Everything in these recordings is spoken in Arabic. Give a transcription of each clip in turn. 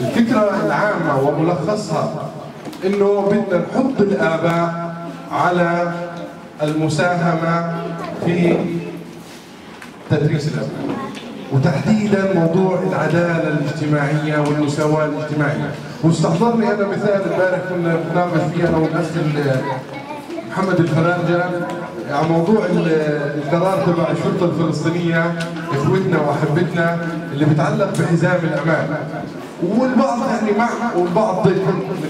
الفكرة العامة وملخصها إنه بدنا نحط الآباء على المساهمة في تدريس الأبناء وتحديدا موضوع العدالة الاجتماعية والمساواة الاجتماعية. واستحضرني أنا مثال امبارح كنا بنتناقش فيه أنا والاخ محمد الفرنجة على موضوع القرار تبع الشرطة الفلسطينية إخوتنا وأحبتنا اللي بيتعلق بحزام الأمان. والبعض يعني مع والبعض ضد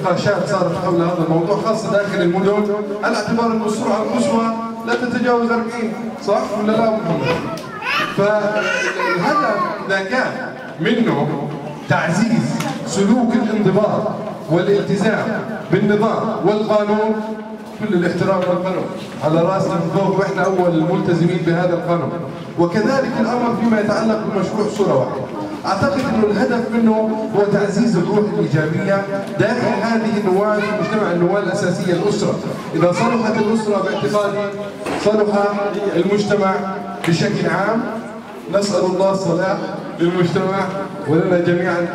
نقاشات صارت حول هذا الموضوع خاصة داخل المدن. على اعتبار أن السرعه القصوى لا تتجاوز 40 صح ولا لا محمد؟ فالهدف إذا كان منه تعزيز سلوك الانضباط والالتزام بالنظام والقانون كل الاحترام للقانون على راسنا من فوق وإحنا أول الملتزمين بهذا القانون. وكذلك الأمر فيما يتعلق بمشروع صورة واحدة. أعتقد إنه الهدف منه هو تعزيز الروح الإيجابية. داخل هذه النواه في مجتمع النواه الاساسيه الأسرة، إذا صلحت الأسرة باعتقادي صلح المجتمع بشكل عام نسأل الله الصلاح للمجتمع ولنا جميعا.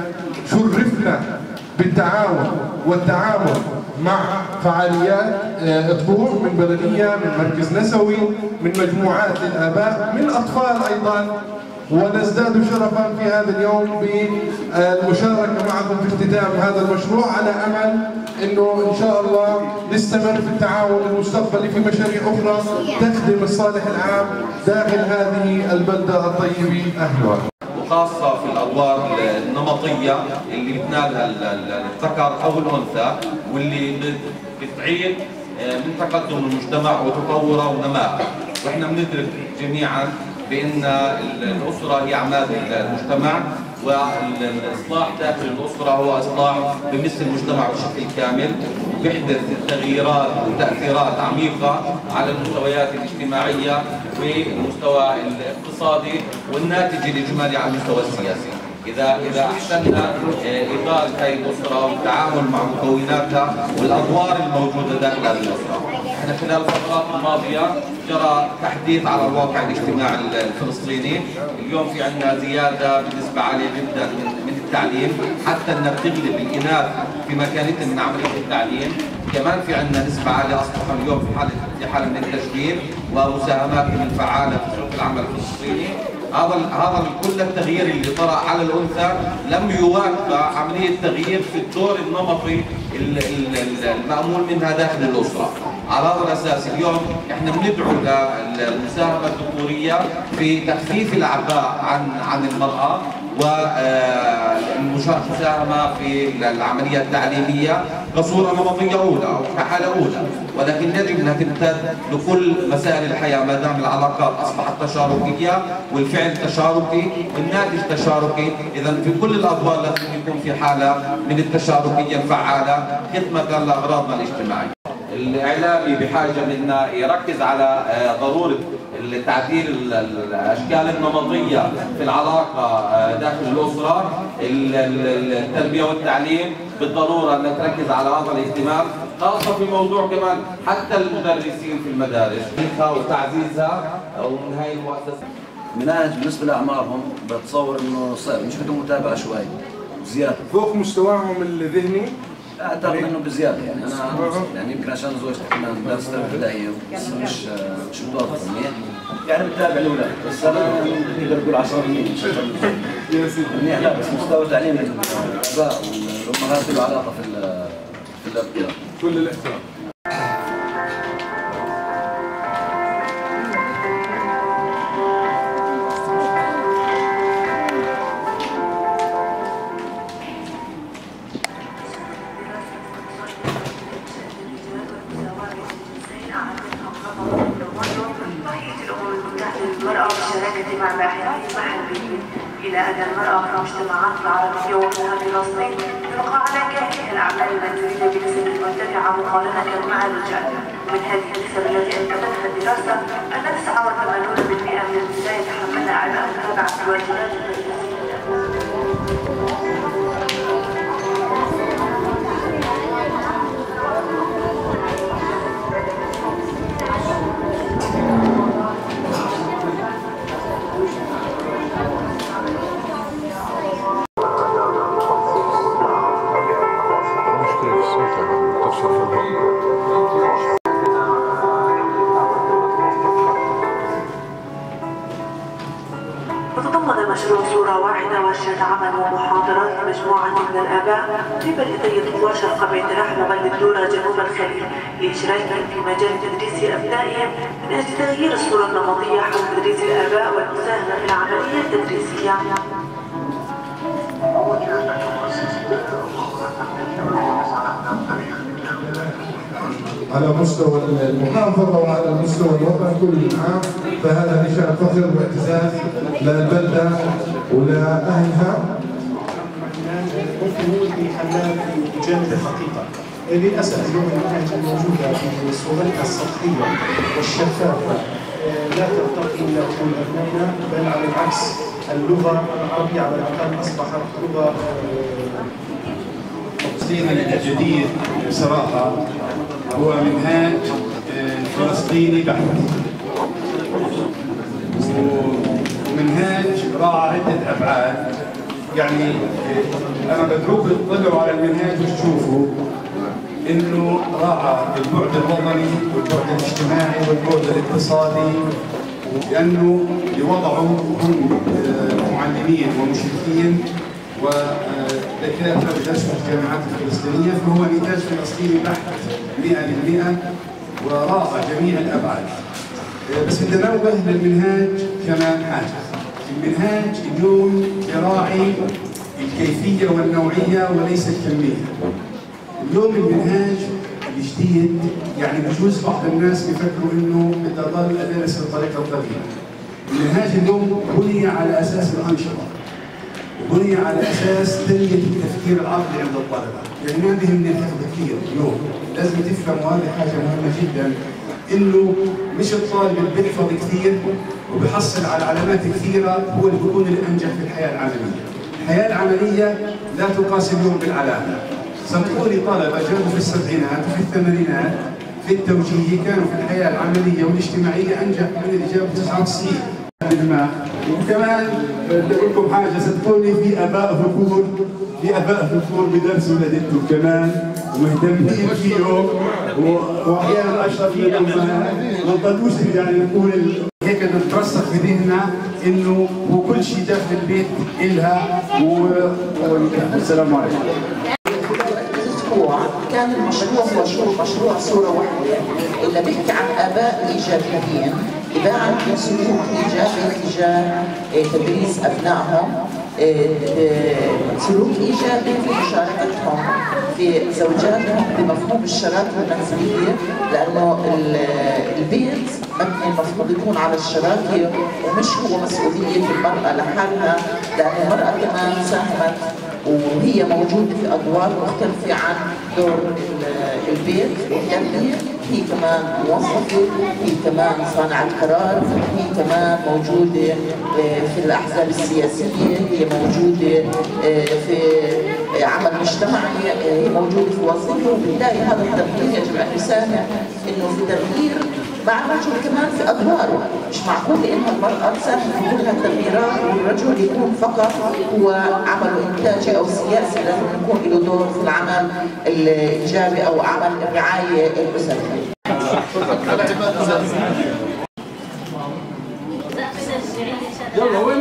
شرفنا بالتعاون والتعامل مع فعاليات أطبوع من بلديه من مركز نسوي من مجموعات للاباء من أطفال أيضا. ونزداد شرفا في هذا اليوم بالمشاركة معكم في اختتام هذا المشروع على أمل إنه إن شاء الله نستمر في التعاون المستقبلي في مشاريع أخرى تخدم الصالح العام داخل هذه البلدة الطيبة اهلها. وخاصة في الأدوار النمطية اللي بتنالها الذكر أو الأنثى واللي بتعيد من تقدم المجتمع وتطوره ونمائه وإحنا بندرك جميعا بأن الأسرة هي عماد المجتمع والإصلاح داخل الأسرة هو إصلاح بمثل المجتمع بشكل كامل بيحدث تغييرات وتأثيرات عميقة على المستويات الاجتماعية والمستوى الاقتصادي والناتج الإجمالي على المستوى السياسي إذا إذا أحسننا إدارة هذه الأسرة والتعامل مع مكوناتها والأدوار الموجودة داخل هذه الأسرة. إحنا خلال الفترات الماضية جرى تحديث على الواقع الاجتماعي الفلسطيني، اليوم في عندنا زيادة بنسبة عالية جدا من التعليم، حتى انها بتغلب الإناث في مكانتهم من عملية التعليم، كمان في عندنا نسبة عالية أصبحوا اليوم في حالة في حالة من التشغيل ومساهماتهم الفعالة في سوق العمل الفلسطيني، هذا هذا كل التغيير اللي طرأ على الأنثى لم يواكب عملية تغيير في الدور النمطي المأمول منها داخل الأسرة. على هذا الاساس اليوم إحنا بندعو للمساهمة الذكوريه في تخفيف الاعباء عن عن المرأة والمساهمه في العملية التعليمية كصورة نمطية أولى أو كحالة أولى. ولكن يجب أنها تمتد لكل مسائل الحياة ما دام العلاقات أصبحت تشاركية والفعل تشاركي والناتج تشاركي. اذا في كل الادوار لازم يكون في حالة من التشاركية الفعالة خدمه لأغراضنا الاجتماعية. الاعلامي بحاجة منا يركز على ضرورة تعديل الأشكال النمطية في العلاقة داخل الأسرة. التربية والتعليم بالضرورة أن تركز على هذا الاهتمام خاصة في موضوع كمان حتى المدرسين في المدارس. وتعزيزها ومن هاي المؤسسة. مناهج بالنسبة لأعمارهم بتصور إنه صعب مش بدهم متابعة شوي زيادة. فوق مستواهم الذهني اعتقد إنه بزيادة يعني. أنا يعني يمكن عشان زوجتي كمان درست ابتدائيه بس مش مش متوقف منيح يعني. بتابع الاولاد بس أنا نقدر نقول 10% يا سيدي. منيح لا بس مستوى تعليم الاباء والامهات له علاقة في في الأختيار. كل الاحترام إلى أن المرأة في المجتمعات العربية وفيها فلسطين تبقى على كافة الأعمال المنزلية بنسبة مرتفعة مقارنة مع الرجال. ومن هذه النسب التي أثبتها الدراسة أن 89% من النساء يتحملن أعباء متابعة الواجبات مجموعة من الآباء في بلدية قوى شرق بيت رحم وغير الدورة جنوب الخليل لإشراكهم في مجال تدريس أبنائهم من أجل تغيير الصورة النمطية حول تدريس الآباء والمساهمة في العملية التدريسية. على مستوى المحافظة وعلى مستوى الوطن كل عام فهذا نشان فخر واعتزاز بحلال بجانب الحقيقة للأسف اليوم المناهج الموجودة في صورتها السطحية والشفافة لا ترتقي إلى عقول أبنائنا بل على العكس اللغة العربية على الأقل أصبحت لغة آه، تقسيم الجديد بصراحة هو منهاج آه، فلسطيني بحت. ومنهاج راعى عدة أبعاد يعني أنا بدعوكم تطلعوا على المنهاج وتشوفوا إنه راعى البعد الوطني والبعد الاجتماعي والبعد الاقتصادي لأنه يوضعوا هم آه، معلمين ومشرفين ودكاترة بدرسوا في الجامعات الفلسطينية فهو نتاج فلسطيني بحت 100% وراعى جميع الابعاد. بس بدنا للمنهاج كمان حاجة. المنهاج اليوم يراعي الكيفية والنوعية وليس الكمية. اليوم المنهاج الجديد يعني بجوز بعض الناس بيفكروا إنه بدي اضل ادرس بالطريقة القديمه. المنهاج اليوم بني على أساس الأنشطة. بني على أساس تنميه التفكير العقلي عند الطلبة، يعني ما بيهمني الحفظ كثير اليوم، لازم تفهموا هذه حاجة مهمة جدا إنه مش الطالب اللي بيحفظ كثير وبحصل على علامات كثيرة هو اللي بيكون الأنجح في الحياة العملية. الحياة العملية لا تقاس اليوم بالعلامه. صدقوني طلبه جابوا في السبعينات وفي الثمانينات في التوجيهي كانوا في الحياة العملية والاجتماعية أنجح من اللي جابوا 99 بالماء وكمان بدي أقول لكم حاجة صدقوني في أباء ذكور في أباء ذكور بدرسوا ولادتهم كمان ومهتمين فيهم وأحيانا أشرف من الامهات ما نضلوش يعني نقول هيك نترسخ في ذهننا إنه هو كل شيء داخل البيت إلها والسلام عليكم. كان المشروع مشروع مشروع صورة واحدة اللي بيحكي عن أباء ايجابيين إذا عندهم سلوك ايجابي تجاه آه، تدريس أبنائهم. سلوك إيجابي في مشاركتهم في زوجاتهم بمفهوم الشراكة المنزليه لأنه ال- البيت مبني المفروض يكون على الشراكة ومش هو مسؤولية المرأة لحالها لأن المرأة كمان ساهمت وهي موجودة في أدوار مختلفة عن دور ال- البيت والتربية. هي كمان موظفة هي كمان صانعة قرار هي كمان موجودة آه، في الأحزاب السياسية هي موجودة آه، في عمل مجتمعي آه، هي موجودة في وظيفة وبالتالي هذا التغيير يجب أن يساهم إنه في تغيير مع الرجل كمان في أدواره، مش معقول ان المرأة تساهم في كل هالتغييرات والرجل يكون فقط هو عمله إنتاجي أو سياسي لازم يكون له دور في العمل الإيجابي أو عمل الرعاية الاسريه. Yo lo voy